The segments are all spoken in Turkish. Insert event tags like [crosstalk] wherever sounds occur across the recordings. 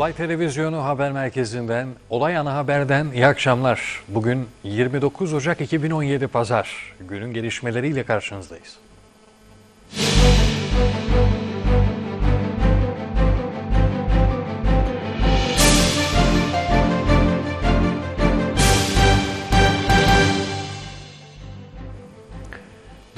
Olay Televizyonu Haber Merkezi'nden, Olay Ana Haber'den iyi akşamlar. Bugün 29 Ocak 2017 Pazar. Günün gelişmeleriyle karşınızdayız.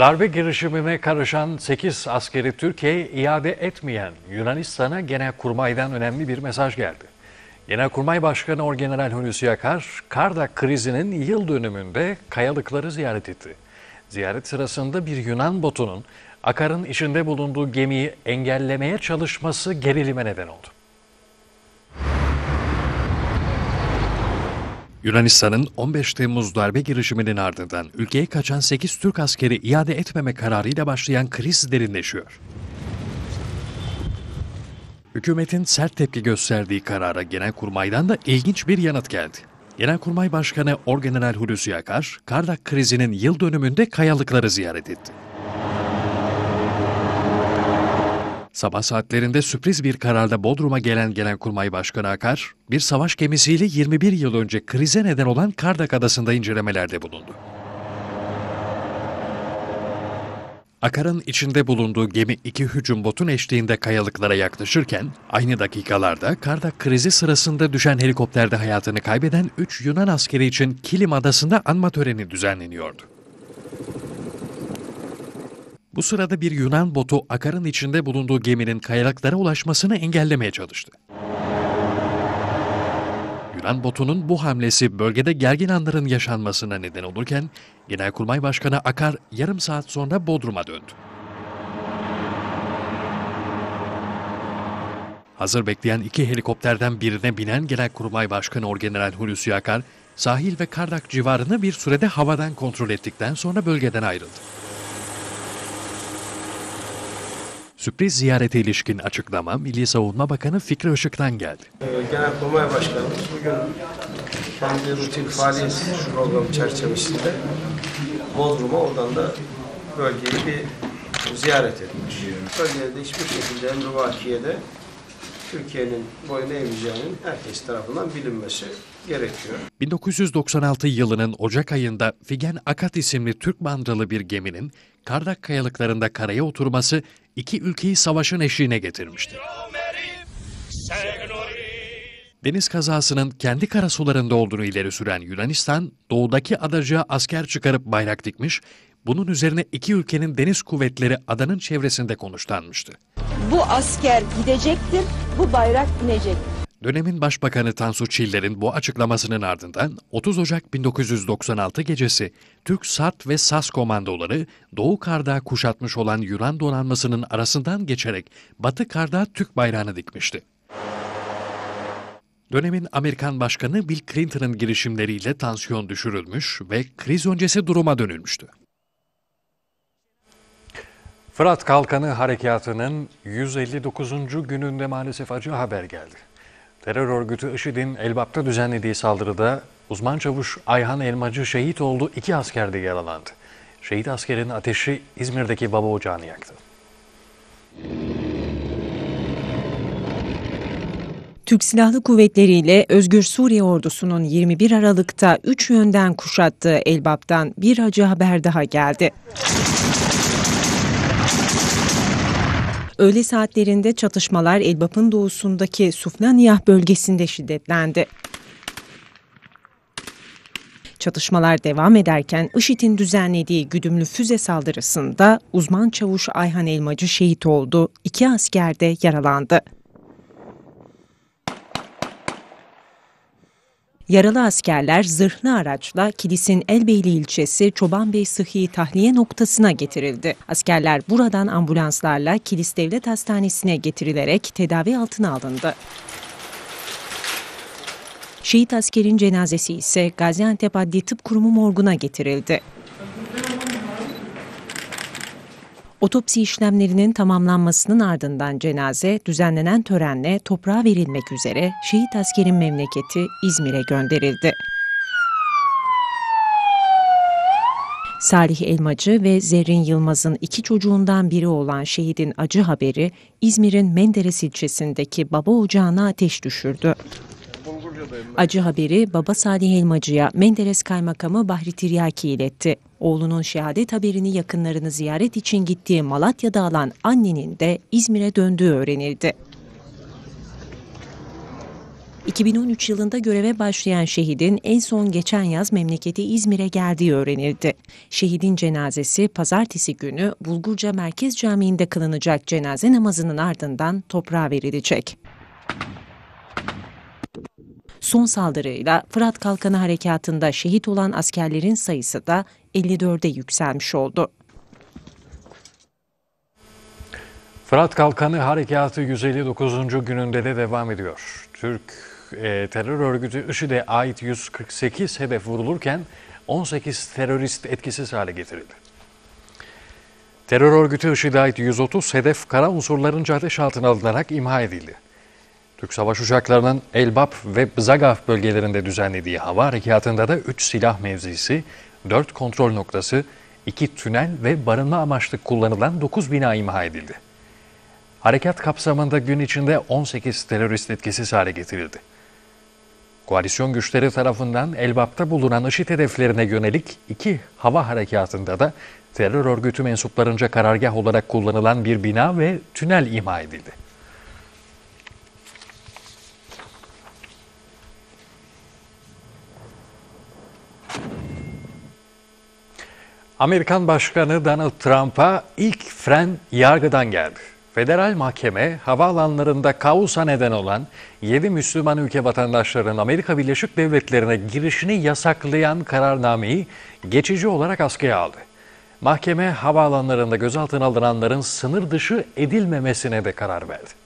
Darbe girişimine karışan 8 askeri Türkiye'ye iade etmeyen Yunanistan'a Genelkurmay'dan önemli bir mesaj geldi. Genelkurmay Başkanı Orgeneral Hulusi Akar, Kardak krizinin yıl dönümünde kayalıkları ziyaret etti. Ziyaret sırasında bir Yunan botunun Akar'ın içinde bulunduğu gemiyi engellemeye çalışması gerilime neden oldu. Yunanistan'ın 15 Temmuz darbe girişiminin ardından ülkeye kaçan 8 Türk askeri iade etmeme kararıyla başlayan kriz derinleşiyor. Hükümetin sert tepki gösterdiği karara Genelkurmay'dan da ilginç bir yanıt geldi. Genelkurmay Başkanı Orgeneral Hulusi Akar, Kardak krizinin yıl dönümünde kayalıkları ziyaret etti. Sabah saatlerinde sürpriz bir kararla Bodrum'a gelen Genelkurmay Başkanı Akar, bir savaş gemisiyle 21 yıl önce krize neden olan Kardak Adası'nda incelemelerde bulundu. Akar'ın içinde bulunduğu gemi iki hücum botun eşliğinde kayalıklara yaklaşırken, aynı dakikalarda Kardak krizi sırasında düşen helikopterde hayatını kaybeden 3 Yunan askeri için Kilim Adası'nda anma töreni düzenleniyordu. Bu sırada bir Yunan botu Akar'ın içinde bulunduğu geminin kayalıklara ulaşmasını engellemeye çalıştı. Yunan botunun bu hamlesi bölgede gergin anların yaşanmasına neden olurken Genelkurmay Başkanı Akar yarım saat sonra Bodrum'a döndü. Hazır bekleyen iki helikopterden birine binen Genelkurmay Başkanı Orgeneral Hulusi Akar, sahil ve Kardak civarını bir sürede havadan kontrol ettikten sonra bölgeden ayrıldı. Sürpriz ziyarete ilişkin açıklama Milli Savunma Bakanı Fikri Işık'tan geldi. Ee, Genelkurmay Başkanımız bugün kendi rutin faaliyet programı çerçevesinde Bodrum'a oradan da bölgeyi bir ziyaret etmiş. Bölgede hiçbir şekilde emrivakiye Türkiye'nin boyun eğmeyeceğinin herkes tarafından bilinmesi gerekiyor. 1996 yılının Ocak ayında Figen Akat isimli Türk bandralı bir geminin Kardak kayalıklarında karaya oturması iki ülkeyi savaşın eşiğine getirmişti. Deniz kazasının kendi karasularında olduğunu ileri süren Yunanistan, doğudaki adacığa asker çıkarıp bayrak dikmiş, bunun üzerine iki ülkenin deniz kuvvetleri adanın çevresinde konuşlanmıştı. Bu asker gidecektir, bu bayrak inecek. Dönemin Başbakanı Tansu Çiller'in bu açıklamasının ardından 30 Ocak 1996 gecesi Türk SAT ve SAS komandoları Doğu Kardağı kuşatmış olan Yunan donanmasının arasından geçerek Batı Kardağı Türk bayrağını dikmişti. Dönemin Amerikan Başkanı Bill Clinton'ın girişimleriyle tansiyon düşürülmüş ve kriz öncesi duruma dönülmüştü. Fırat Kalkanı Harekatı'nın 159. gününde maalesef acı haber geldi. Terör örgütü IŞİD'in Elbap'ta düzenlediği saldırıda uzman çavuş Ayhan Elmacı şehit oldu, iki asker de yaralandı. Şehit askerin ateşi İzmir'deki baba ocağını yaktı. Türk Silahlı Kuvvetleri ile Özgür Suriye Ordusu'nun 21 Aralık'ta 3 yönden kuşattığı Elbap'tan bir acı haber daha geldi. Öğle saatlerinde çatışmalar Elbap'ın doğusundaki Suflaniyah bölgesinde şiddetlendi. Çatışmalar devam ederken IŞİD'in düzenlediği güdümlü füze saldırısında uzman çavuş Ayhan Elmacı şehit oldu, iki asker de yaralandı. Yaralı askerler zırhlı araçla Kilis'in Elbeyli ilçesi Çobanbey Sıhhi Tahliye noktasına getirildi. Askerler buradan ambulanslarla Kilis Devlet Hastanesi'ne getirilerek tedavi altına alındı. Şehit askerin cenazesi ise Gaziantep Adli Tıp Kurumu morguna getirildi. Otopsi işlemlerinin tamamlanmasının ardından cenaze düzenlenen törenle toprağa verilmek üzere şehit askerin memleketi İzmir'e gönderildi. Salih Elmacı ve Zerrin Yılmaz'ın iki çocuğundan biri olan şehidin acı haberi İzmir'in Menderes ilçesindeki baba ocağına ateş düşürdü. Acı haberi baba Salih Elmacı'ya Menderes Kaymakamı Bahri Tiryaki iletti. Oğlunun şehadet haberini yakınlarını ziyaret için gittiği Malatya'da alan annenin de İzmir'e döndüğü öğrenildi. 2013 yılında göreve başlayan şehidin en son geçen yaz memleketi İzmir'e geldiği öğrenildi. Şehidin cenazesi pazartesi günü Bulgurca Merkez Camii'nde kılınacak cenaze namazının ardından toprağa verilecek. Son saldırıyla Fırat Kalkanı Harekatı'nda şehit olan askerlerin sayısı da 54'e yükselmiş oldu. Fırat Kalkanı Harekatı 159. gününde de devam ediyor. Türk e, terör örgütü IŞİD'e ait 148 hedef vurulurken 18 terörist etkisiz hale getirildi. Terör örgütü IŞİD'e ait 130 hedef kara unsurlarınca ateş altına alınarak imha edildi. Türk savaş uçaklarının Elbap ve Zagaf bölgelerinde düzenlediği hava harekatında da 3 silah mevzisi, 4 kontrol noktası, 2 tünel ve barınma amaçlı kullanılan 9 bina imha edildi. Harekat kapsamında gün içinde 18 terörist etkisiz hale getirildi. Koalisyon güçleri tarafından Elbap'ta bulunan IŞİD hedeflerine yönelik iki hava harekatında da terör örgütü mensuplarınca karargah olarak kullanılan bir bina ve tünel imha edildi. Amerikan Başkanı Donald Trump'a ilk fren yargıdan geldi. Federal mahkeme havaalanlarında kaosa neden olan 7 Müslüman ülke vatandaşlarının Amerika Birleşik Devletleri'ne girişini yasaklayan kararnameyi geçici olarak askıya aldı. Mahkeme havaalanlarında gözaltına alınanların sınır dışı edilmemesine de karar verdi.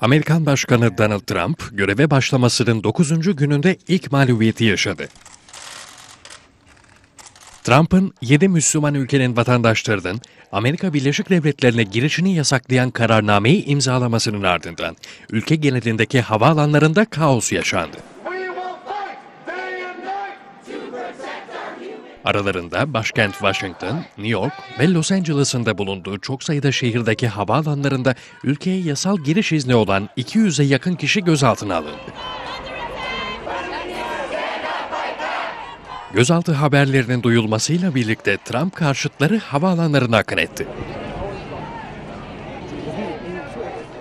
Amerikan Başkanı Donald Trump göreve başlamasının 9. gününde ilk mağlubiyeti yaşadı. Trump'ın 7 Müslüman ülkenin vatandaşlarının Amerika Birleşik Devletleri'ne girişini yasaklayan kararnameyi imzalamasının ardından ülke genelindeki havaalanlarında kaos yaşandı. Aralarında başkent Washington, New York ve Los Angeles'ın da bulunduğu çok sayıda şehirdeki havaalanlarında ülkeye yasal giriş izni olan 200'e yakın kişi gözaltına alındı. Gözaltı haberlerinin duyulmasıyla birlikte Trump karşıtları havaalanlarına akın etti.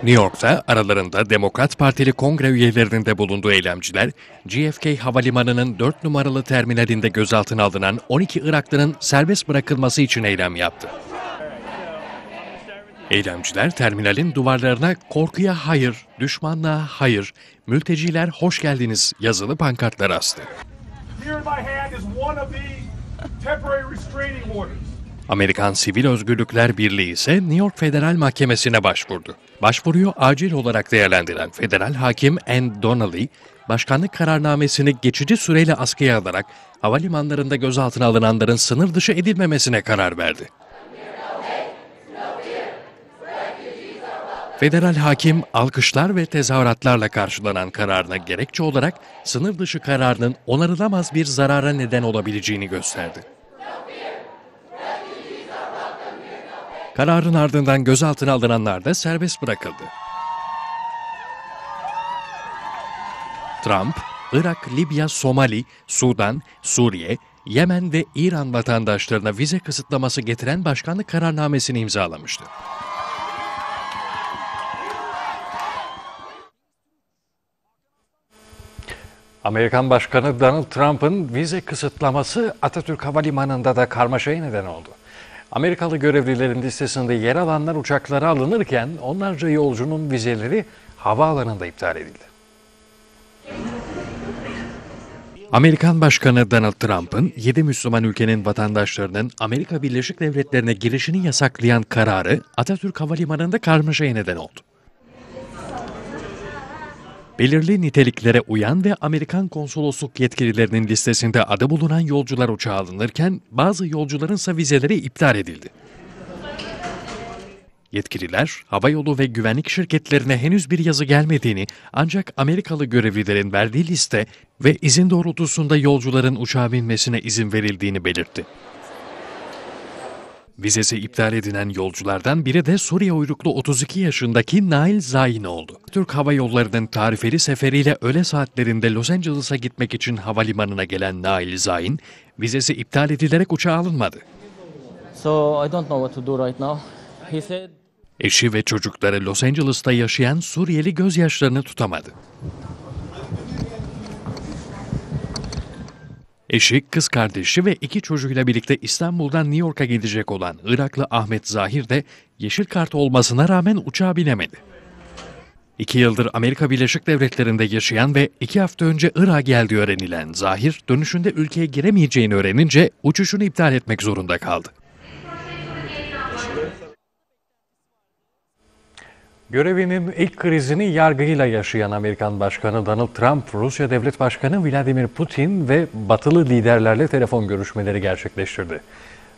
New York'ta aralarında Demokrat Partili kongre üyelerinin de bulunduğu eylemciler, JFK Havalimanı'nın 4 numaralı terminalinde gözaltına alınan 12 Iraklının serbest bırakılması için eylem yaptı. Eylemciler terminalin duvarlarına korkuya hayır, düşmanlığa hayır, mülteciler hoş geldiniz yazılı pankartlar astı. Amerikan Sivil Özgürlükler Birliği ise New York Federal Mahkemesi'ne başvurdu. Başvuruyu acil olarak değerlendiren federal hakim Ann Donnelly, başkanlık kararnamesini geçici süreyle askıya alarak havalimanlarında gözaltına alınanların sınır dışı edilmemesine karar verdi. Federal hakim alkışlar ve tezahüratlarla karşılanan kararına gerekçe olarak sınır dışı kararının onarılamaz bir zarara neden olabileceğini gösterdi. Kararın ardından gözaltına alınanlar da serbest bırakıldı. Trump, Irak, Libya, Somali, Sudan, Suriye, Yemen ve İran vatandaşlarına vize kısıtlaması getiren başkanlık kararnamesini imzalamıştı. Amerikan Başkanı Donald Trump'ın vize kısıtlaması Atatürk Havalimanı'nda da karmaşaya neden oldu. Amerikalı görevlilerin listesinde yer alanlar uçaklara alınırken onlarca yolcunun vizeleri havaalanında iptal edildi. Amerikan Başkanı Donald Trump'ın 7 Müslüman ülkenin vatandaşlarının Amerika Birleşik Devletleri'ne girişini yasaklayan kararı Atatürk Havalimanı'nda karmaşaya neden oldu. Belirli niteliklere uyan ve Amerikan konsolosluk yetkililerinin listesinde adı bulunan yolcular uçağa alınırken bazı yolcuların ise vizeleri iptal edildi. Yetkililer, havayolu ve güvenlik şirketlerine henüz bir yazı gelmediğini ancak Amerikalı görevlilerin verdiği liste ve izin doğrultusunda yolcuların uçağa binmesine izin verildiğini belirtti. Vizesi iptal edilen yolculardan biri de Suriye uyruklu 32 yaşındaki Nail Zayin oldu. Türk Hava Yolları'nın tarifeli seferiyle öğle saatlerinde Los Angeles'a gitmek için havalimanına gelen Nail Zayin, vizesi iptal edilerek uçağa alınmadı. So I don't know what to do right now. He said Eşi ve çocukları Los Angeles'ta yaşayan Suriyeli gözyaşlarını tutamadı. Eşi, kız kardeşi ve iki çocuğuyla birlikte İstanbul'dan New York'a gidecek olan Iraklı Ahmet Zahir de yeşil kart olmasına rağmen uçağa binemedi. İki yıldır Amerika Birleşik Devletleri'nde yaşayan ve iki hafta önce Irak'a geldiği öğrenilen Zahir, dönüşünde ülkeye giremeyeceğini öğrenince uçuşunu iptal etmek zorunda kaldı. Görevinin ilk krizini yargıyla yaşayan Amerikan Başkanı Donald Trump, Rusya Devlet Başkanı Vladimir Putin ve batılı liderlerle telefon görüşmeleri gerçekleştirdi.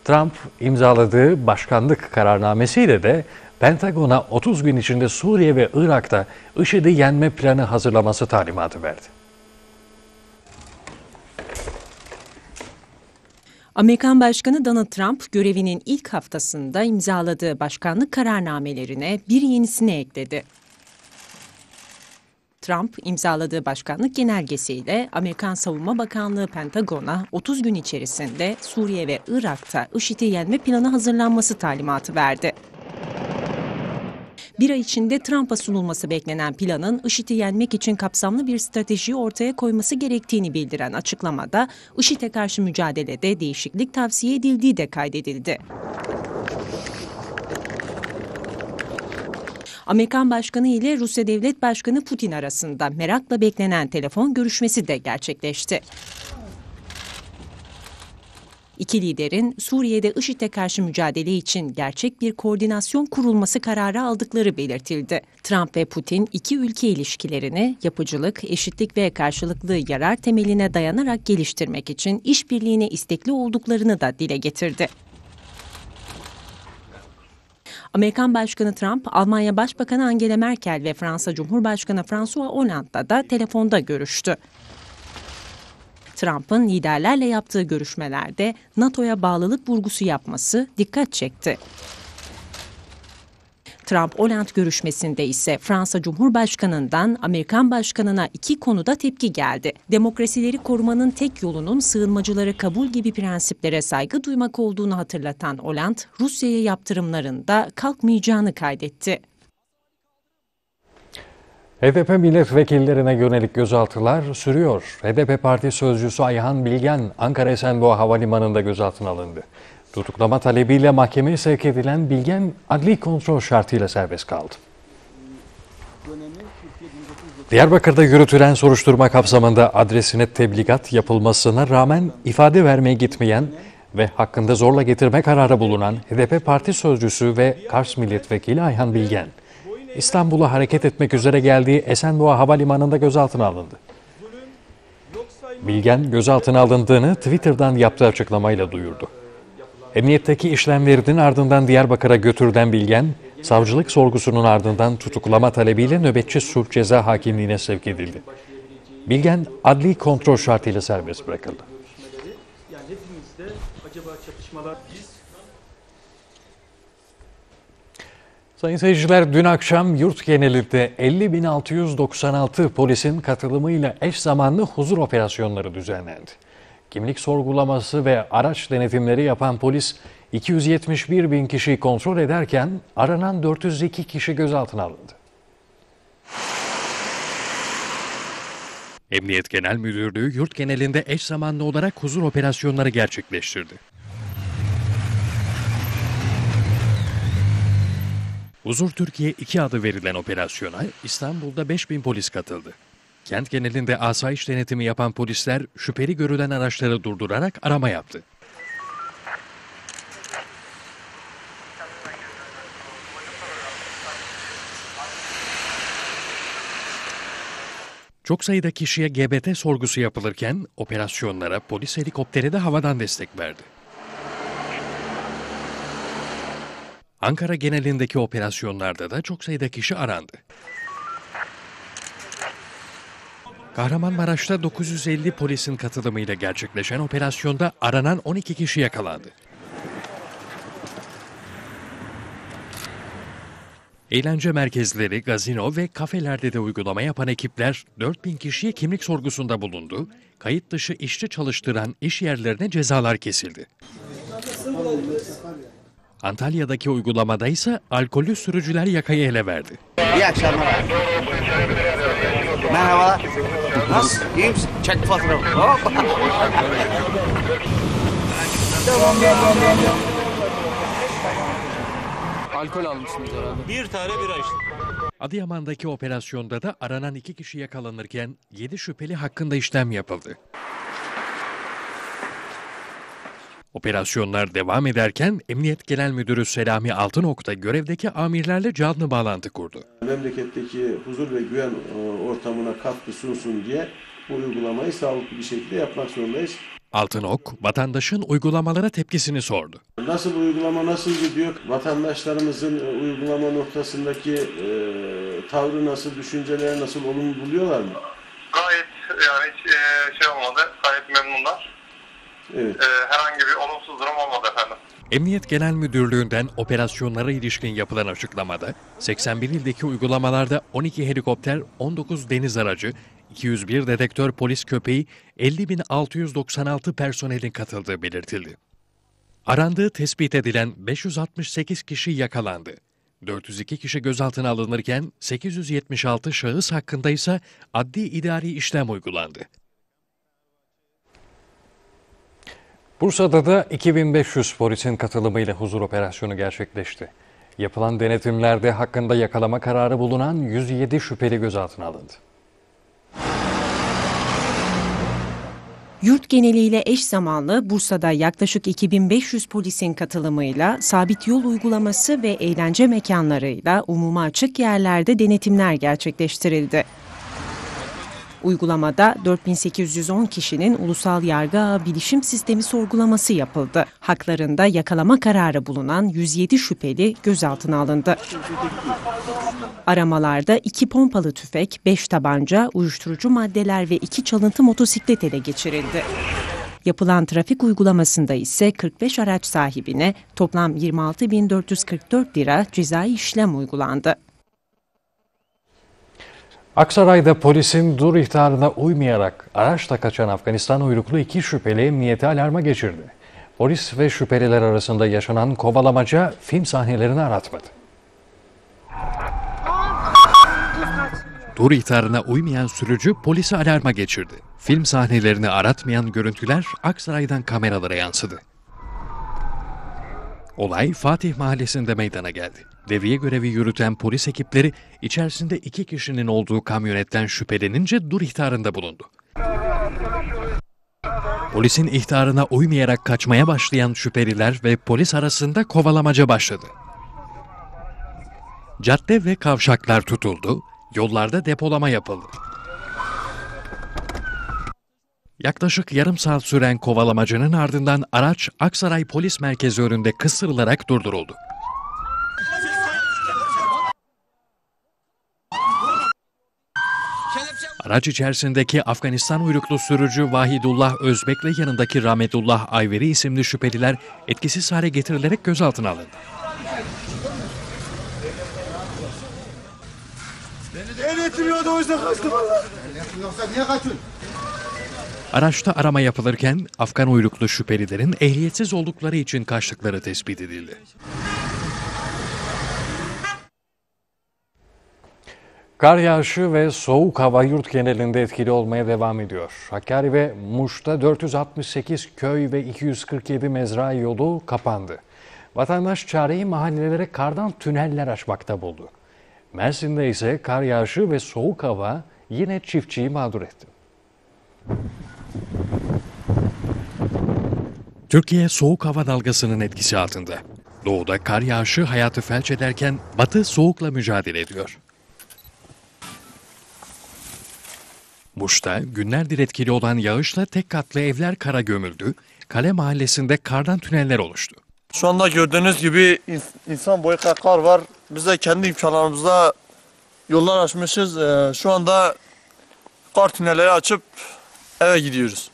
Trump imzaladığı başkanlık kararnamesiyle de Pentagon'a 30 gün içinde Suriye ve Irak'ta IŞİD'i yenme planı hazırlaması talimatı verdi. Amerikan Başkanı Donald Trump görevinin ilk haftasında imzaladığı başkanlık kararnamelerine bir yenisini ekledi. Trump imzaladığı başkanlık genelgesiyle Amerikan Savunma Bakanlığı Pentagon'a 30 gün içerisinde Suriye ve Irak'ta IŞİD'i yenme planı hazırlanması talimatı verdi. Bir ay içinde Trump'a sunulması beklenen planın IŞİD'i yenmek için kapsamlı bir strateji ortaya koyması gerektiğini bildiren açıklamada IŞİD'e karşı mücadelede değişiklik tavsiye edildiği de kaydedildi. Amerikan Başkanı ile Rusya Devlet Başkanı Putin arasında merakla beklenen telefon görüşmesi de gerçekleşti. İki liderin Suriye'de IŞİD'e karşı mücadele için gerçek bir koordinasyon kurulması kararı aldıkları belirtildi. Trump ve Putin iki ülke ilişkilerini yapıcılık, eşitlik ve karşılıklı yarar temeline dayanarak geliştirmek için işbirliğine istekli olduklarını da dile getirdi. Amerikan Başkanı Trump, Almanya Başbakanı Angela Merkel ve Fransa Cumhurbaşkanı François Hollande'la da telefonda görüştü. Trump'ın liderlerle yaptığı görüşmelerde NATO'ya bağlılık vurgusu yapması dikkat çekti. Trump Hollande görüşmesinde ise Fransa Cumhurbaşkanı'ndan Amerikan Başkanı'na iki konuda tepki geldi. Demokrasileri korumanın tek yolunun sığınmacıları kabul gibi prensiplere saygı duymak olduğunu hatırlatan Hollande, Rusya'ya yaptırımlarında kalkmayacağını kaydetti. HDP milletvekillerine yönelik gözaltılar sürüyor. HDP Parti Sözcüsü Ayhan Bilgen Ankara Esenboğa Havalimanı'nda gözaltına alındı. Tutuklama talebiyle mahkemeye sevk edilen Bilgen adli kontrol şartıyla serbest kaldı. Diyarbakır'da yürütülen soruşturma kapsamında adresine tebligat yapılmasına rağmen ifade vermeye gitmeyen ve hakkında zorla getirme kararı bulunan HDP Parti Sözcüsü ve Kars Milletvekili Ayhan Bilgen, İstanbul'a hareket etmek üzere geldiği Esenboğa Havalimanı'nda gözaltına alındı. Bilgen gözaltına alındığını Twitter'dan yaptığı açıklamayla duyurdu. Emniyetteki işlemlerinin ardından Diyarbakır'a götürülen Bilgen, savcılık sorgusunun ardından tutuklama talebiyle nöbetçi sulh ceza hakimliğine sevk edildi. Bilgen adli kontrol şartıyla serbest bırakıldı. Yani hepimizde acaba çatışmalar Sayın seyirciler dün akşam yurt genelinde 50.696 polisin katılımıyla eş zamanlı huzur operasyonları düzenlendi. Kimlik sorgulaması ve araç denetimleri yapan polis 271 bin kişiyi kontrol ederken aranan 402 kişi gözaltına alındı. Emniyet Genel Müdürlüğü yurt genelinde eş zamanlı olarak huzur operasyonları gerçekleştirdi. Huzur Türkiye 2 adı verilen operasyona İstanbul'da 5000 polis katıldı. Kent genelinde asayiş denetimi yapan polisler şüpheli görülen araçları durdurarak arama yaptı. Çok sayıda kişiye GBT sorgusu yapılırken operasyonlara polis helikopteri de havadan destek verdi. Ankara genelindeki operasyonlarda da çok sayıda kişi arandı. Kahramanmaraş'ta 950 polisin katılımıyla gerçekleşen operasyonda aranan 12 kişi yakalandı. Eğlence merkezleri, gazino ve kafelerde de uygulama yapan ekipler 4000 kişiye kimlik sorgusunda bulundu. Kayıt dışı işçi çalıştıran iş yerlerine cezalar kesildi. Antalya'daki uygulamada ise alkollü sürücüler yakayı ele verdi. İyi akşamlar. Merhabalar. Nasıl? İyi misin? Çek fotoğrafı. [laughs] Alkol almışsınız herhalde. Bir tane bira işte. Adıyaman'daki operasyonda da aranan iki kişi yakalanırken 7 şüpheli hakkında işlem yapıldı. Operasyonlar devam ederken Emniyet Genel Müdürü Selami Altınok da görevdeki amirlerle canlı bağlantı kurdu. memleketteki huzur ve güven e, ortamına katkı sunsun diye bu uygulamayı sağlıklı bir şekilde yapmak zorundayız. Altınok, vatandaşın uygulamalara tepkisini sordu. Nasıl uygulama nasıl gidiyor? Vatandaşlarımızın e, uygulama noktasındaki e, tavrı nasıl, düşünceleri nasıl olumlu buluyorlar mı? Gayet yani hiç e, şey olmadı. Gayet memnunlar. Evet. E, herhangi bir olumsuz durum olmadı efendim. Emniyet Genel Müdürlüğü'nden operasyonlara ilişkin yapılan açıklamada 81 ildeki uygulamalarda 12 helikopter, 19 deniz aracı, 201 dedektör polis köpeği, 50.696 personelin katıldığı belirtildi. Arandığı tespit edilen 568 kişi yakalandı. 402 kişi gözaltına alınırken 876 şahıs hakkında ise adli idari işlem uygulandı. Bursa'da da 2500 polisin katılımıyla huzur operasyonu gerçekleşti. Yapılan denetimlerde hakkında yakalama kararı bulunan 107 şüpheli gözaltına alındı. Yurt geneliyle eş zamanlı Bursa'da yaklaşık 2500 polisin katılımıyla sabit yol uygulaması ve eğlence mekanlarıyla umuma açık yerlerde denetimler gerçekleştirildi. Uygulamada 4810 kişinin ulusal yargı bilişim sistemi sorgulaması yapıldı. Haklarında yakalama kararı bulunan 107 şüpheli gözaltına alındı. Aramalarda iki pompalı tüfek, 5 tabanca, uyuşturucu maddeler ve iki çalıntı motosiklet ele geçirildi. Yapılan trafik uygulamasında ise 45 araç sahibine toplam 26.444 lira cezai işlem uygulandı. Aksaray'da polisin dur ihtarına uymayarak araçla kaçan Afganistan uyruklu iki şüpheli emniyeti alarma geçirdi. Polis ve şüpheliler arasında yaşanan kovalamaca film sahnelerini aratmadı. Dur ihtarına uymayan sürücü polisi alarma geçirdi. Film sahnelerini aratmayan görüntüler Aksaray'dan kameralara yansıdı. Olay Fatih Mahallesi'nde meydana geldi. Devriye görevi yürüten polis ekipleri içerisinde iki kişinin olduğu kamyonetten şüphelenince dur ihtarında bulundu. Polisin ihtarına uymayarak kaçmaya başlayan şüpheliler ve polis arasında kovalamaca başladı. Cadde ve kavşaklar tutuldu, yollarda depolama yapıldı. Yaklaşık yarım saat süren kovalamacının ardından araç Aksaray Polis Merkezi önünde kısırılarak durduruldu. Araç içerisindeki Afganistan uyruklu sürücü Vahidullah Özbek'le yanındaki Rahmetullah Ayveri isimli şüpheliler etkisiz hale getirilerek gözaltına alındı. Araçta arama yapılırken Afgan uyruklu şüphelilerin ehliyetsiz oldukları için kaçtıkları tespit edildi. Kar yağışı ve soğuk hava yurt genelinde etkili olmaya devam ediyor. Hakkari ve Muş'ta 468 köy ve 247 mezra yolu kapandı. Vatandaş çareyi mahallelere kardan tüneller açmakta buldu. Mersin'de ise kar yağışı ve soğuk hava yine çiftçiyi mağdur etti. Türkiye soğuk hava dalgasının etkisi altında. Doğuda kar yağışı hayatı felç ederken batı soğukla mücadele ediyor. Muş'ta günlerdir etkili olan yağışla tek katlı evler kara gömüldü, Kale Mahallesi'nde kardan tüneller oluştu. Şu anda gördüğünüz gibi ins- insan boyu kar var. Biz de kendi imkanlarımızla yollar açmışız. Ee, şu anda kar tünelleri açıp eve gidiyoruz.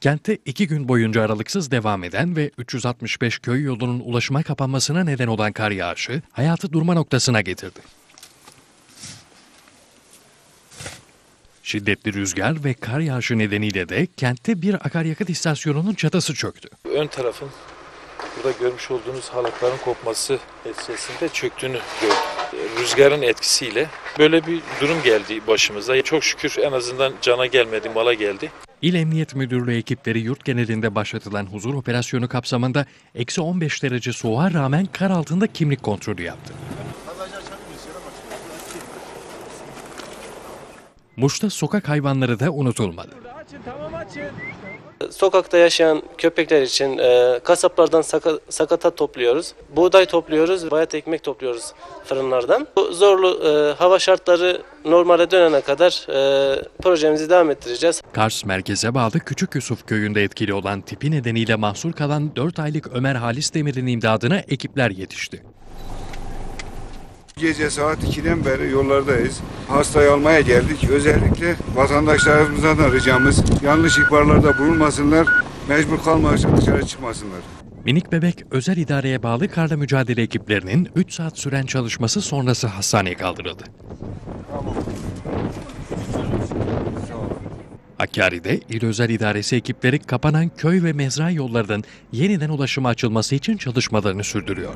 Kentte iki gün boyunca aralıksız devam eden ve 365 köy yolunun ulaşıma kapanmasına neden olan kar yağışı hayatı durma noktasına getirdi. Şiddetli rüzgar ve kar yağışı nedeniyle de kentte bir akaryakıt istasyonunun çatısı çöktü. ön tarafın burada görmüş olduğunuz halatların kopması neticesinde çöktüğünü gördük. Rüzgarın etkisiyle böyle bir durum geldi başımıza. Çok şükür en azından cana gelmedi, mala geldi. İl Emniyet Müdürlüğü ekipleri yurt genelinde başlatılan huzur operasyonu kapsamında eksi 15 derece soğuğa rağmen kar altında kimlik kontrolü yaptı. Muş'ta sokak hayvanları da unutulmadı. Sokakta yaşayan köpekler için e, kasaplardan saka- sakata topluyoruz. Buğday topluyoruz, bayat ekmek topluyoruz fırınlardan. Bu zorlu e, hava şartları normale dönene kadar e, projemizi devam ettireceğiz. Kars merkeze bağlı Küçük Yusuf köyünde etkili olan tipi nedeniyle mahsur kalan 4 aylık Ömer Halis Demir'in imdadına ekipler yetişti. Gece saat 2'den beri yollardayız. Hastayı almaya geldik. Özellikle vatandaşlarımızdan da ricamız yanlış ihbarlarda bulunmasınlar. Mecbur kalmak için dışarı çıkmasınlar. Minik bebek özel idareye bağlı karla mücadele ekiplerinin 3 saat süren çalışması sonrası hastaneye kaldırıldı. Hakkari'de İl Özel İdaresi ekipleri kapanan köy ve mezra yollarının yeniden ulaşıma açılması için çalışmalarını sürdürüyor.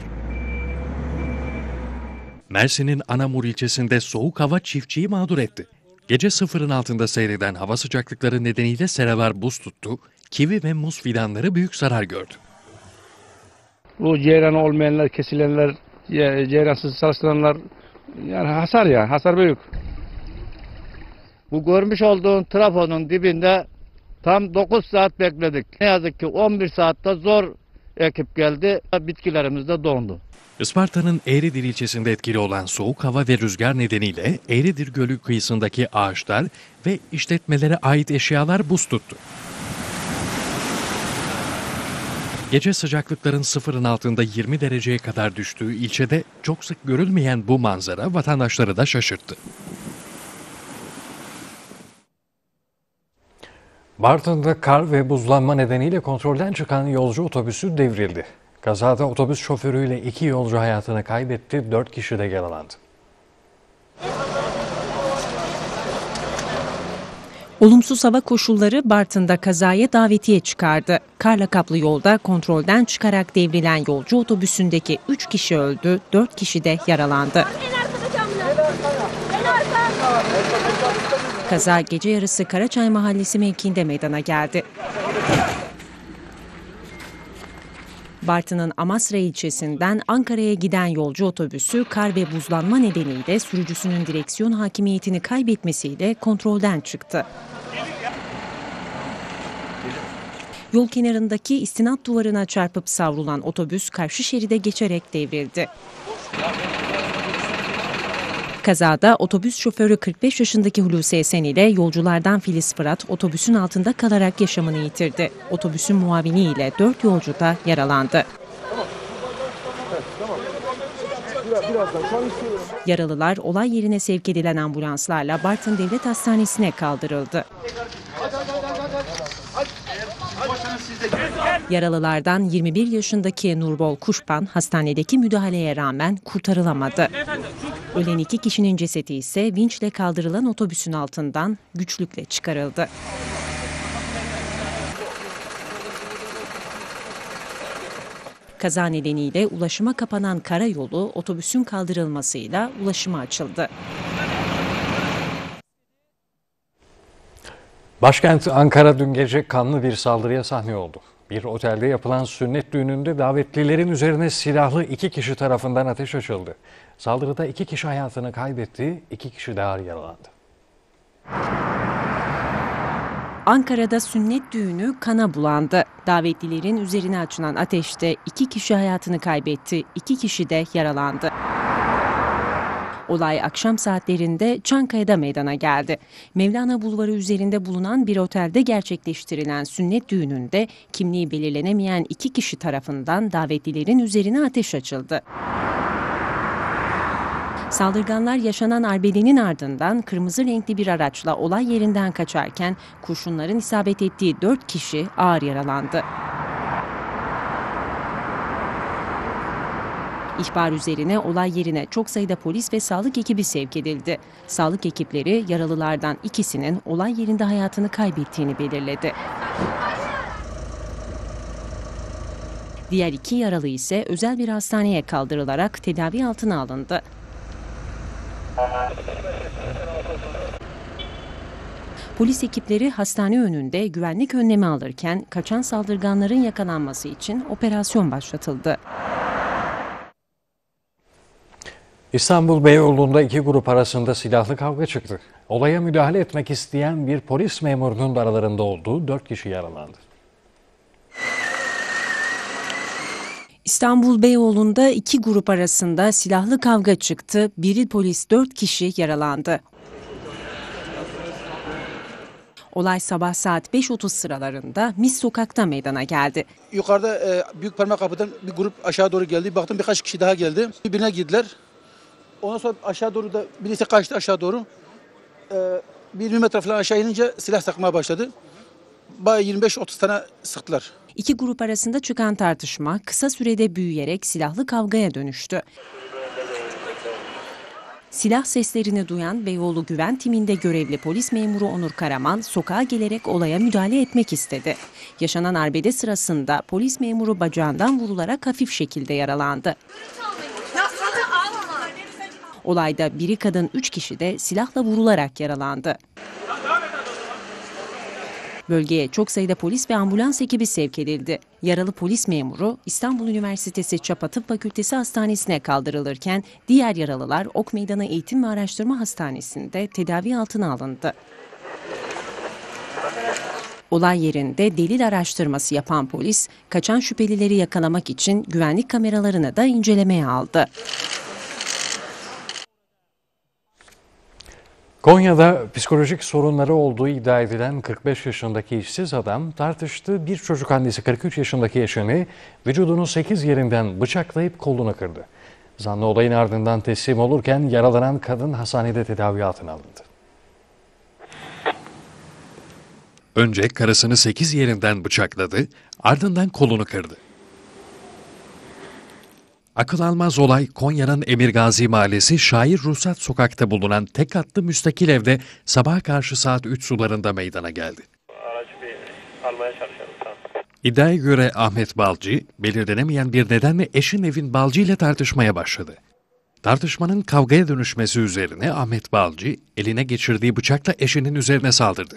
Mersin'in Anamur ilçesinde soğuk hava çiftçiyi mağdur etti. Gece sıfırın altında seyreden hava sıcaklıkları nedeniyle seralar buz tuttu, kivi ve muz fidanları büyük zarar gördü. Bu ceyran olmayanlar, kesilenler, ce- ceyransız çalıştıranlar yani hasar ya, hasar büyük. Bu görmüş olduğun trafonun dibinde tam 9 saat bekledik. Ne yazık ki 11 saatte zor ekip geldi. Bitkilerimiz de dondu. Isparta'nın Eğridir ilçesinde etkili olan soğuk hava ve rüzgar nedeniyle Eğridir Gölü kıyısındaki ağaçlar ve işletmelere ait eşyalar buz tuttu. Gece sıcaklıkların sıfırın altında 20 dereceye kadar düştüğü ilçede çok sık görülmeyen bu manzara vatandaşları da şaşırttı. Bartın'da kar ve buzlanma nedeniyle kontrolden çıkan yolcu otobüsü devrildi. Kazada otobüs şoförüyle iki yolcu hayatını kaybetti, dört kişi de yaralandı. Olumsuz hava koşulları Bartın'da kazaya davetiye çıkardı. Karla kaplı yolda kontrolden çıkarak devrilen yolcu otobüsündeki 3 kişi öldü, 4 kişi de yaralandı. Kaza gece yarısı Karaçay Mahallesi mevkiinde meydana geldi. Bartın'ın Amasra ilçesinden Ankara'ya giden yolcu otobüsü kar ve buzlanma nedeniyle sürücüsünün direksiyon hakimiyetini kaybetmesiyle kontrolden çıktı. Yol kenarındaki istinat duvarına çarpıp savrulan otobüs karşı şeride geçerek devrildi. Kazada otobüs şoförü 45 yaşındaki Hulusi Esen ile yolculardan Filiz Fırat otobüsün altında kalarak yaşamını yitirdi. Otobüsün muavini ile 4 yolcu da yaralandı. Yaralılar olay yerine sevk edilen ambulanslarla Bartın Devlet Hastanesi'ne kaldırıldı. Yaralılardan 21 yaşındaki Nurbol Kuşpan hastanedeki müdahaleye rağmen kurtarılamadı. Ölen iki kişinin cesedi ise vinçle kaldırılan otobüsün altından güçlükle çıkarıldı. Kaza nedeniyle ulaşıma kapanan karayolu otobüsün kaldırılmasıyla ulaşıma açıldı. Başkent Ankara dün gece kanlı bir saldırıya sahne oldu. Bir otelde yapılan sünnet düğününde davetlilerin üzerine silahlı iki kişi tarafından ateş açıldı. Saldırıda iki kişi hayatını kaybetti, iki kişi ağır yaralandı. Ankara'da sünnet düğünü kana bulandı. Davetlilerin üzerine açılan ateşte iki kişi hayatını kaybetti, iki kişi de yaralandı. Olay akşam saatlerinde Çankaya'da meydana geldi. Mevlana Bulvarı üzerinde bulunan bir otelde gerçekleştirilen sünnet düğününde kimliği belirlenemeyen iki kişi tarafından davetlilerin üzerine ateş açıldı. Saldırganlar yaşanan arbedenin ardından kırmızı renkli bir araçla olay yerinden kaçarken kurşunların isabet ettiği 4 kişi ağır yaralandı. İhbar üzerine olay yerine çok sayıda polis ve sağlık ekibi sevk edildi. Sağlık ekipleri yaralılardan ikisinin olay yerinde hayatını kaybettiğini belirledi. Diğer iki yaralı ise özel bir hastaneye kaldırılarak tedavi altına alındı. Polis ekipleri hastane önünde güvenlik önlemi alırken kaçan saldırganların yakalanması için operasyon başlatıldı. İstanbul Beyoğlu'nda iki grup arasında silahlı kavga çıktı. Olaya müdahale etmek isteyen bir polis memurunun da aralarında olduğu dört kişi yaralandı. İstanbul Beyoğlu'nda iki grup arasında silahlı kavga çıktı. Biri polis dört kişi yaralandı. Olay sabah saat 5.30 sıralarında Mis Sokak'ta meydana geldi. Yukarıda e, büyük parmak kapıdan bir grup aşağı doğru geldi. Baktım birkaç kişi daha geldi. Birbirine girdiler. Ondan sonra aşağı doğru da birisi kaçtı aşağı doğru. E, bir 20 metre falan aşağı inince silah sıkmaya başladı. Bayağı 25-30 tane sıktılar. İki grup arasında çıkan tartışma kısa sürede büyüyerek silahlı kavgaya dönüştü. Silah seslerini duyan Beyoğlu Güven Timinde görevli polis memuru Onur Karaman sokağa gelerek olaya müdahale etmek istedi. Yaşanan arbede sırasında polis memuru bacağından vurularak hafif şekilde yaralandı. Olayda biri kadın üç kişi de silahla vurularak yaralandı. Bölgeye çok sayıda polis ve ambulans ekibi sevk edildi. Yaralı polis memuru İstanbul Üniversitesi Çapa Tıp Fakültesi Hastanesi'ne kaldırılırken diğer yaralılar Ok Meydanı Eğitim ve Araştırma Hastanesi'nde tedavi altına alındı. Olay yerinde delil araştırması yapan polis, kaçan şüphelileri yakalamak için güvenlik kameralarını da incelemeye aldı. Konya'da psikolojik sorunları olduğu iddia edilen 45 yaşındaki işsiz adam tartıştığı bir çocuk annesi 43 yaşındaki eşini vücudunun 8 yerinden bıçaklayıp kolunu kırdı. Zanlı olayın ardından teslim olurken yaralanan kadın hastanede tedavi altına alındı. Önce karısını 8 yerinden bıçakladı, ardından kolunu kırdı. Akıl almaz olay Konya'nın Emirgazi Mahallesi Şair Ruhsat Sokak'ta bulunan tek katlı müstakil evde sabaha karşı saat 3 sularında meydana geldi. Aracı bir almaya çalışıyorum. Tamam. İddiaya göre Ahmet Balcı, belirlenemeyen bir nedenle eşin evin Balcı ile tartışmaya başladı. Tartışmanın kavgaya dönüşmesi üzerine Ahmet Balcı, eline geçirdiği bıçakla eşinin üzerine saldırdı.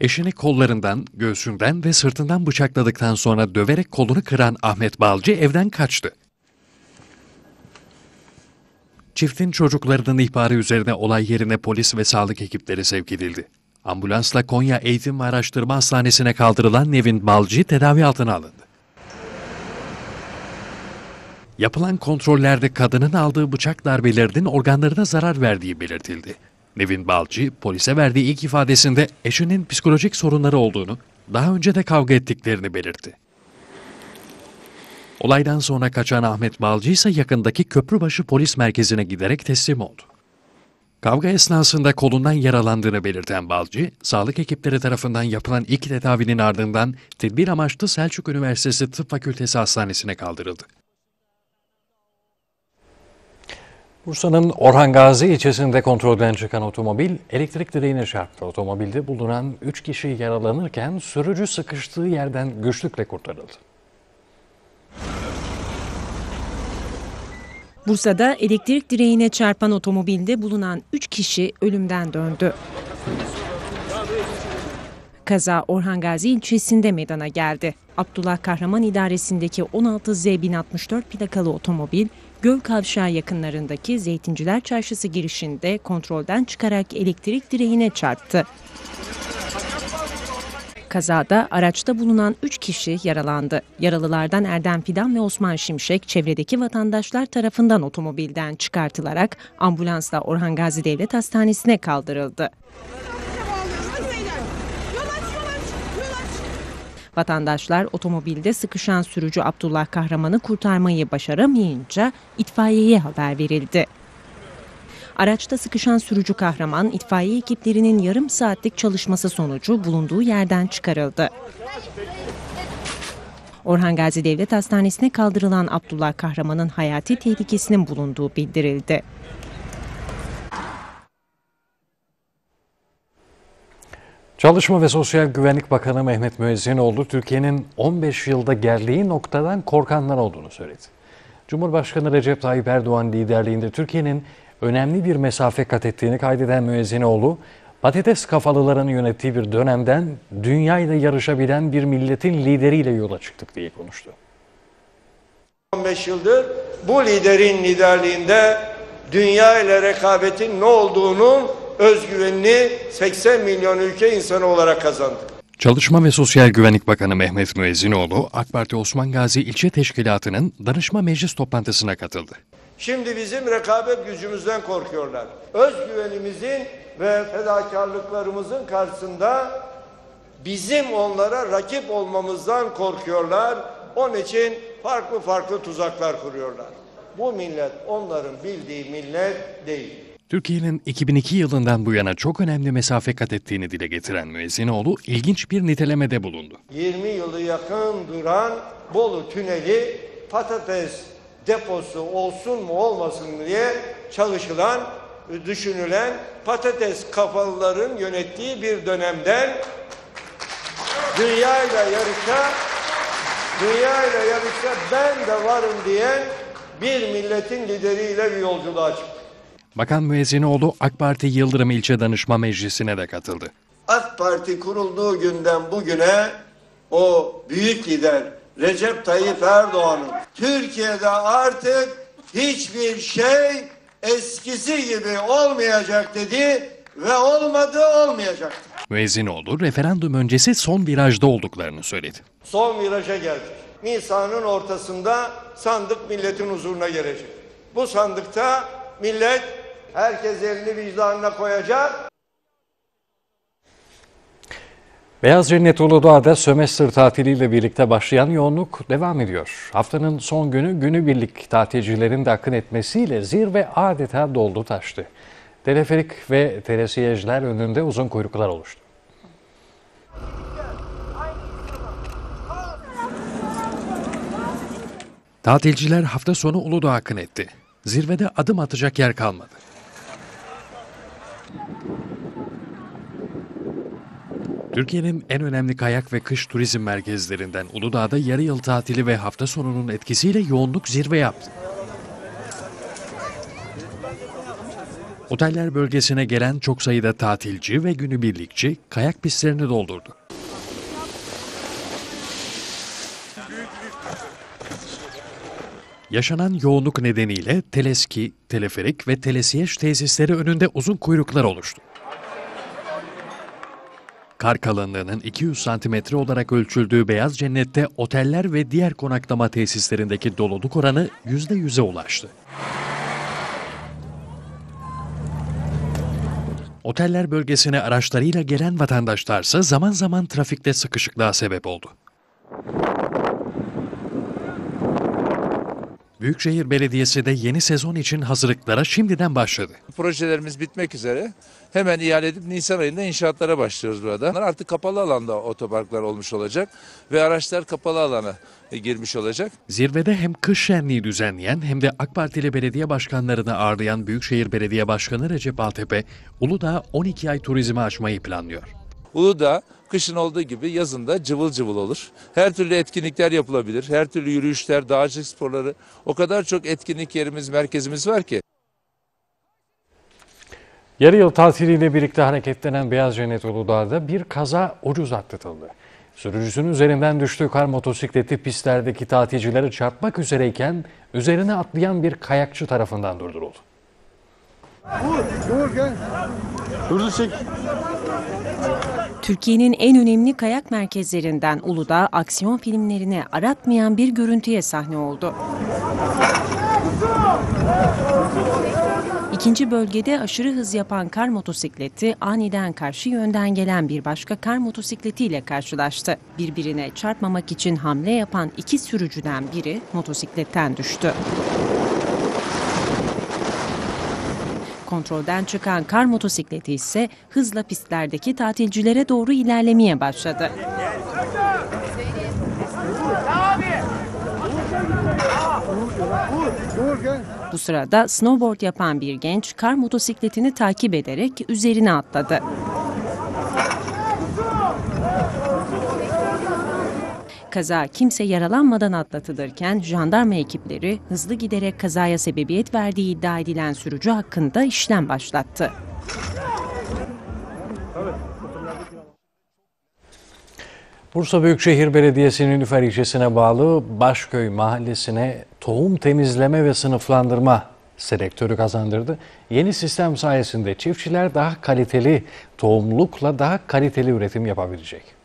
Eşini kollarından, göğsünden ve sırtından bıçakladıktan sonra döverek kolunu kıran Ahmet Balcı evden kaçtı. Çiftin çocuklarının ihbarı üzerine olay yerine polis ve sağlık ekipleri sevk edildi. Ambulansla Konya Eğitim ve Araştırma Hastanesi'ne kaldırılan Nevin Balcı tedavi altına alındı. Yapılan kontrollerde kadının aldığı bıçak darbelerinin organlarına zarar verdiği belirtildi. Nevin Balcı, polise verdiği ilk ifadesinde eşinin psikolojik sorunları olduğunu, daha önce de kavga ettiklerini belirtti. Olaydan sonra kaçan Ahmet Balcı ise yakındaki Köprübaşı Polis Merkezi'ne giderek teslim oldu. Kavga esnasında kolundan yaralandığını belirten Balcı, sağlık ekipleri tarafından yapılan ilk tedavinin ardından tedbir amaçlı Selçuk Üniversitesi Tıp Fakültesi Hastanesi'ne kaldırıldı. Bursa'nın Orhan Gazi ilçesinde kontrolden çıkan otomobil elektrik direğine çarptı. Otomobilde bulunan 3 kişi yaralanırken sürücü sıkıştığı yerden güçlükle kurtarıldı. Bursa'da elektrik direğine çarpan otomobilde bulunan 3 kişi ölümden döndü. Kaza Orhan Gazi ilçesinde meydana geldi. Abdullah Kahraman idaresindeki 16Z 1064 plakalı otomobil Göl Kavşağı yakınlarındaki Zeytinciler Çarşısı girişinde kontrolden çıkarak elektrik direğine çarptı. kazada araçta bulunan 3 kişi yaralandı. Yaralılardan Erdem Fidan ve Osman Şimşek çevredeki vatandaşlar tarafından otomobilden çıkartılarak ambulansla Orhan Gazi Devlet Hastanesi'ne kaldırıldı. Vatandaşlar otomobilde sıkışan sürücü Abdullah Kahraman'ı kurtarmayı başaramayınca itfaiyeye haber verildi. Araçta sıkışan sürücü kahraman itfaiye ekiplerinin yarım saatlik çalışması sonucu bulunduğu yerden çıkarıldı. Orhan Gazi Devlet Hastanesi'ne kaldırılan Abdullah Kahraman'ın hayati tehlikesinin bulunduğu bildirildi. Çalışma ve Sosyal Güvenlik Bakanı Mehmet Müezzinoğlu, Türkiye'nin 15 yılda geldiği noktadan korkanlar olduğunu söyledi. Cumhurbaşkanı Recep Tayyip Erdoğan liderliğinde Türkiye'nin önemli bir mesafe kat ettiğini kaydeden Müezzinoğlu, patates kafalıların yönettiği bir dönemden dünyayla yarışabilen bir milletin lideriyle yola çıktık diye konuştu. 15 yıldır bu liderin liderliğinde dünya ile rekabetin ne olduğunun özgüvenini 80 milyon ülke insanı olarak kazandık. Çalışma ve Sosyal Güvenlik Bakanı Mehmet Müezzinoğlu, AK Parti Osman Gazi İlçe Teşkilatı'nın danışma meclis toplantısına katıldı. Şimdi bizim rekabet gücümüzden korkuyorlar. Özgüvenimizin ve fedakarlıklarımızın karşısında bizim onlara rakip olmamızdan korkuyorlar. Onun için farklı farklı tuzaklar kuruyorlar. Bu millet onların bildiği millet değil. Türkiye'nin 2002 yılından bu yana çok önemli mesafe kat ettiğini dile getiren Müezzinoğlu, ilginç bir nitelemede bulundu. 20 yılı yakın duran Bolu Tüneli patates deposu olsun mu olmasın diye çalışılan, düşünülen patates kafalıların yönettiği bir dönemden dünyayla yarışa dünyayla yarışa ben de varım diyen bir milletin lideriyle bir yolculuğa çıktı. Bakan Müezzinoğlu AK Parti Yıldırım İlçe Danışma Meclisi'ne de katıldı. AK Parti kurulduğu günden bugüne o büyük lider Recep Tayyip Erdoğan'ın Türkiye'de artık hiçbir şey eskisi gibi olmayacak dedi ve olmadı olmayacaktı. Müezzinoğlu referandum öncesi son virajda olduklarını söyledi. Son viraja geldik. Nisan'ın ortasında sandık milletin huzuruna gelecek. Bu sandıkta millet herkes elini vicdanına koyacak. Beyaz Cennet Uludağ'da sömestr tatiliyle birlikte başlayan yoğunluk devam ediyor. Haftanın son günü günübirlik tatilcilerin de akın etmesiyle zirve adeta doldu taştı. Teleferik ve telesiyejler önünde uzun kuyruklar oluştu. Tatilciler hafta sonu Uludağ'a akın etti. Zirvede adım atacak yer kalmadı. Türkiye'nin en önemli kayak ve kış turizm merkezlerinden Uludağ'da yarı yıl tatili ve hafta sonunun etkisiyle yoğunluk zirve yaptı. Oteller bölgesine gelen çok sayıda tatilci ve günübirlikçi kayak pistlerini doldurdu. Yaşanan yoğunluk nedeniyle teleski, teleferik ve telesiyej tesisleri önünde uzun kuyruklar oluştu. Kar kalınlığının 200 santimetre olarak ölçüldüğü Beyaz Cennet'te oteller ve diğer konaklama tesislerindeki doluluk oranı %100'e ulaştı. Oteller bölgesine araçlarıyla gelen vatandaşlarsa zaman zaman trafikte sıkışıklığa sebep oldu. Büyükşehir Belediyesi de yeni sezon için hazırlıklara şimdiden başladı. Projelerimiz bitmek üzere. Hemen ihale edip Nisan ayında inşaatlara başlıyoruz burada. Artık kapalı alanda otoparklar olmuş olacak ve araçlar kapalı alana girmiş olacak. Zirvede hem kış şenliği düzenleyen hem de AK Partili belediye başkanlarını ağırlayan Büyükşehir Belediye Başkanı Recep Altepe, Uludağ 12 ay turizmi açmayı planlıyor. Uludağ kışın olduğu gibi yazın da cıvıl cıvıl olur. Her türlü etkinlikler yapılabilir. Her türlü yürüyüşler, dağcılık sporları. O kadar çok etkinlik yerimiz, merkezimiz var ki. Yarı yıl tatiliyle birlikte hareketlenen Beyaz Cennet Uludağ'da bir kaza ucuz atlatıldı. Sürücüsünün üzerinden düştüğü kar motosikleti pistlerdeki tatilcileri çarpmak üzereyken üzerine atlayan bir kayakçı tarafından durduruldu. Dur, dur gel. Hızlı çek. Türkiye'nin en önemli kayak merkezlerinden Uludağ, aksiyon filmlerine aratmayan bir görüntüye sahne oldu. İkinci bölgede aşırı hız yapan kar motosikleti aniden karşı yönden gelen bir başka kar motosikletiyle karşılaştı. Birbirine çarpmamak için hamle yapan iki sürücüden biri motosikletten düştü. Kontrolden çıkan kar motosikleti ise hızla pistlerdeki tatilcilere doğru ilerlemeye başladı. Bu sırada snowboard yapan bir genç kar motosikletini takip ederek üzerine atladı. Kaza kimse yaralanmadan atlatılırken jandarma ekipleri hızlı giderek kazaya sebebiyet verdiği iddia edilen sürücü hakkında işlem başlattı. Bursa Büyükşehir Belediyesi'nin Nilüfer ilçesine bağlı Başköy mahallesine tohum temizleme ve sınıflandırma selektörü kazandırdı. Yeni sistem sayesinde çiftçiler daha kaliteli tohumlukla daha kaliteli üretim yapabilecek.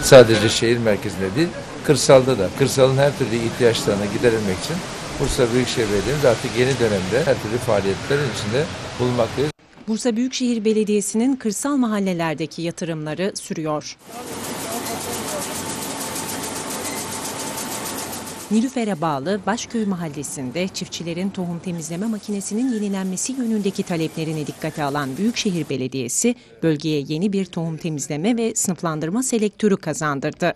Sadece şehir merkezinde değil, kırsalda da, kırsalın her türlü ihtiyaçlarına giderilmek için Bursa Büyükşehir Belediyemiz artık yeni dönemde her türlü faaliyetlerin içinde bulunmaktayız. Bursa Büyükşehir Belediyesi'nin kırsal mahallelerdeki yatırımları sürüyor. Nilüfer'e bağlı Başköy mahallesinde çiftçilerin tohum temizleme makinesinin yenilenmesi yönündeki taleplerini dikkate alan Büyükşehir Belediyesi bölgeye yeni bir tohum temizleme ve sınıflandırma selektörü kazandırdı.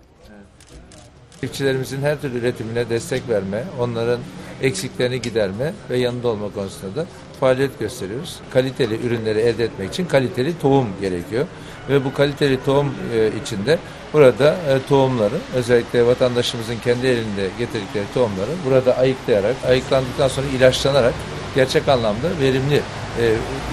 Çiftçilerimizin her türlü üretimine destek verme, onların eksiklerini giderme ve yanında olma konusunda da faaliyet gösteriyoruz. Kaliteli ürünleri elde etmek için kaliteli tohum gerekiyor. Ve bu kaliteli tohum e, içinde burada e, tohumları özellikle vatandaşımızın kendi elinde getirdikleri tohumları burada ayıklayarak, ayıklandıktan sonra ilaçlanarak gerçek anlamda verimli e,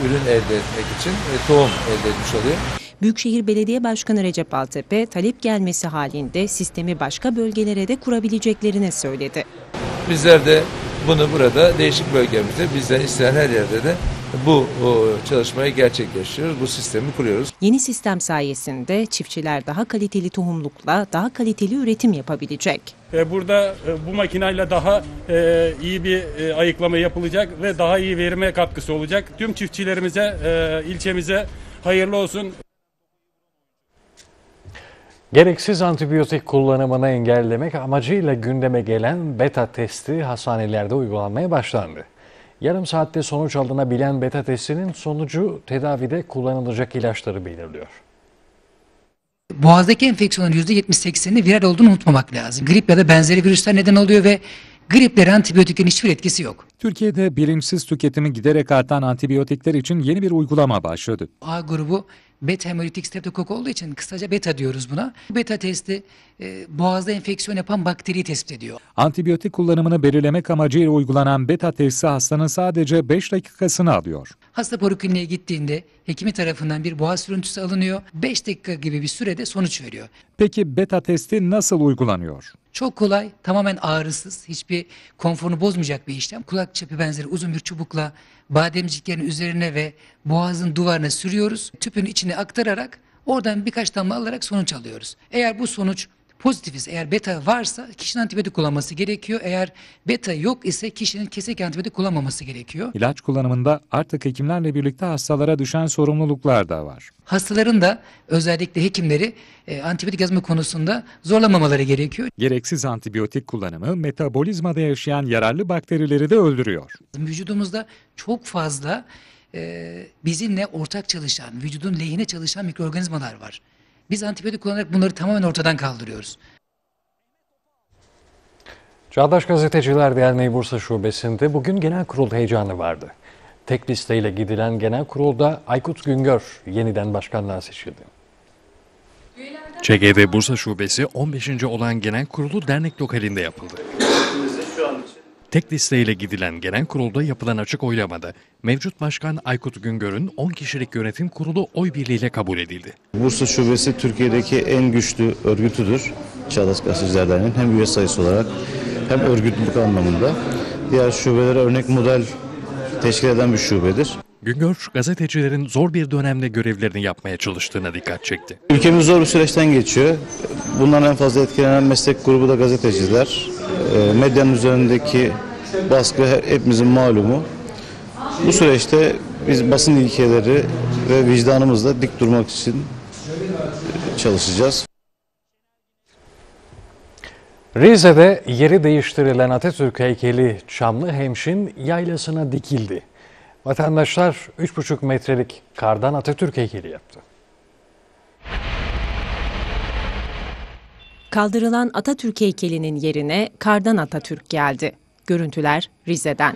ürün elde etmek için e, tohum elde etmiş oluyor. Büyükşehir Belediye Başkanı Recep Altepe talep gelmesi halinde sistemi başka bölgelere de kurabileceklerini söyledi. Bizler de bunu burada değişik bölgemizde bizden istenen her yerde de bu o, çalışmayı gerçekleştiriyoruz. Bu sistemi kuruyoruz. Yeni sistem sayesinde çiftçiler daha kaliteli tohumlukla daha kaliteli üretim yapabilecek. E, Burada e, bu makineyle daha e, iyi bir ayıklama yapılacak ve daha iyi verime katkısı olacak. Tüm çiftçilerimize, ilçemize hayırlı olsun. Gereksiz antibiyotik kullanımını engellemek amacıyla gündeme gelen beta testi hastanelerde uygulanmaya başlandı. Yarım saatte sonuç alınabilen beta testinin sonucu tedavide kullanılacak ilaçları belirliyor. Boğazdaki enfeksiyonların %70-80'i viral olduğunu unutmamak lazım. Grip ya da benzeri virüsler neden oluyor ve griplere antibiyotiklerin hiçbir etkisi yok. Türkiye'de bilinçsiz tüketimi giderek artan antibiyotikler için yeni bir uygulama başladı. A grubu beta hemolitik streptokok olduğu için kısaca beta diyoruz buna. Beta testi e, boğazda enfeksiyon yapan bakteriyi tespit ediyor. Antibiyotik kullanımını belirlemek amacıyla uygulanan beta testi hastanın sadece 5 dakikasını alıyor. Hasta polikliniğe gittiğinde hekimi tarafından bir boğaz sürüntüsü alınıyor. 5 dakika gibi bir sürede sonuç veriyor. Peki beta testi nasıl uygulanıyor? Çok kolay, tamamen ağrısız, hiçbir konforunu bozmayacak bir işlem. Kulak çapı benzeri uzun bir çubukla bademciklerin üzerine ve boğazın duvarına sürüyoruz. Tüpün içine aktararak oradan birkaç damla alarak sonuç alıyoruz. Eğer bu sonuç pozitif ise, eğer beta varsa kişinin antibiyotik kullanması gerekiyor. Eğer beta yok ise kişinin kesinlikle antibiyotik kullanmaması gerekiyor. İlaç kullanımında artık hekimlerle birlikte hastalara düşen sorumluluklar da var. Hastaların da özellikle hekimleri e, antibiyotik yazma konusunda zorlamamaları gerekiyor. Gereksiz antibiyotik kullanımı metabolizmada yaşayan yararlı bakterileri de öldürüyor. Vücudumuzda çok fazla e, bizimle ortak çalışan, vücudun lehine çalışan mikroorganizmalar var. Biz antibiyotik kullanarak bunları tamamen ortadan kaldırıyoruz. Çağdaş Gazeteciler Derneği Bursa Şubesi'nde bugün genel kurul heyecanı vardı. Tek listeyle gidilen genel kurulda Aykut Güngör yeniden başkanlığa seçildi. ÇGV Bursa Şubesi 15. olan genel kurulu dernek lokalinde yapıldı. Tek listeyle gidilen genel kurulda yapılan açık oylamada mevcut başkan Aykut Güngör'ün 10 kişilik yönetim kurulu oy birliğiyle kabul edildi. Bursa Şubesi Türkiye'deki en güçlü örgütüdür. Çağdaş Gazeteciler hem üye sayısı olarak hem örgütlülük anlamında. Diğer şubelere örnek model teşkil eden bir şubedir. Güngör, gazetecilerin zor bir dönemde görevlerini yapmaya çalıştığına dikkat çekti. Ülkemiz zor bir süreçten geçiyor. Bundan en fazla etkilenen meslek grubu da gazeteciler. E, Medyanın üzerindeki baskı he- hepimizin malumu. Bu süreçte biz basın ilkeleri ve vicdanımızla dik durmak için çalışacağız. Rize'de yeri değiştirilen Atatürk heykeli Çamlı Hemşin yaylasına dikildi. Vatandaşlar 3,5 metrelik kardan Atatürk heykeli yaptı. Kaldırılan Atatürk heykelinin yerine kardan Atatürk geldi. Görüntüler Rize'den.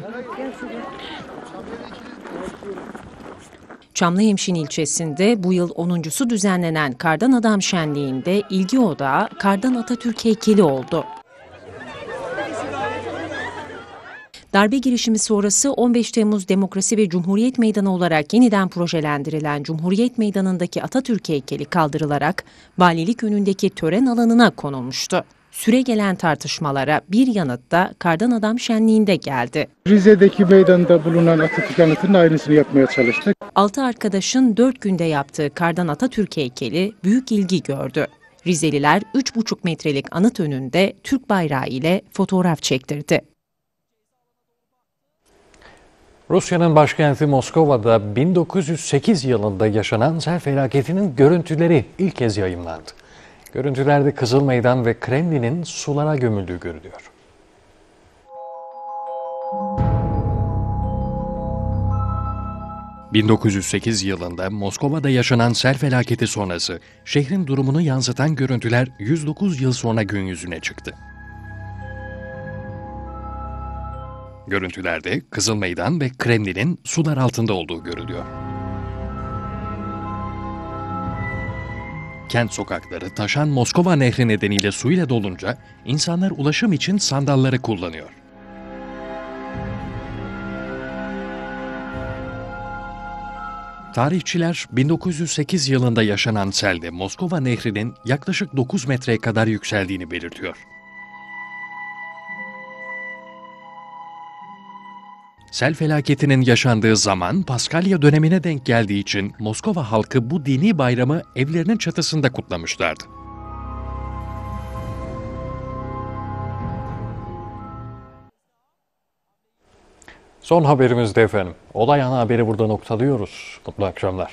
Çamlıhemşin ilçesinde bu yıl 10.sü düzenlenen Kardan Adam Şenliği'nde ilgi odağı Kardan Atatürk heykeli oldu. Darbe girişimi sonrası 15 Temmuz Demokrasi ve Cumhuriyet Meydanı olarak yeniden projelendirilen Cumhuriyet Meydanı'ndaki Atatürk heykeli kaldırılarak valilik önündeki tören alanına konulmuştu. Süre gelen tartışmalara bir yanıt da Kardan Adam Şenliği'nde geldi. Rize'deki meydanda bulunan Atatürk anıtının aynısını yapmaya çalıştık. Altı arkadaşın dört günde yaptığı Kardan Atatürk heykeli büyük ilgi gördü. Rizeliler 3,5 metrelik anıt önünde Türk bayrağı ile fotoğraf çektirdi. Rusya'nın başkenti Moskova'da 1908 yılında yaşanan sel felaketinin görüntüleri ilk kez yayımlandı. Görüntülerde Kızıl Meydan ve Kremlin'in sulara gömüldüğü görülüyor. ...1908 yılında Moskova'da yaşanan sel felaketi sonrası... ...şehrin durumunu yansıtan görüntüler 109 yıl sonra gün yüzüne çıktı. Görüntülerde Kızıl Meydan ve Kremlin'in sular altında olduğu görülüyor. Kent sokakları taşan Moskova Nehri nedeniyle suyla dolunca insanlar ulaşım için sandalları kullanıyor. Tarihçiler 1908 yılında yaşanan selde Moskova Nehri'nin yaklaşık 9 metreye kadar yükseldiğini belirtiyor. Sel felaketinin yaşandığı zaman Paskalya dönemine denk geldiği için Moskova halkı bu dini bayramı evlerinin çatısında kutlamışlardı. Son haberimizde efendim. Olay ana haberi burada noktalıyoruz. Mutlu akşamlar.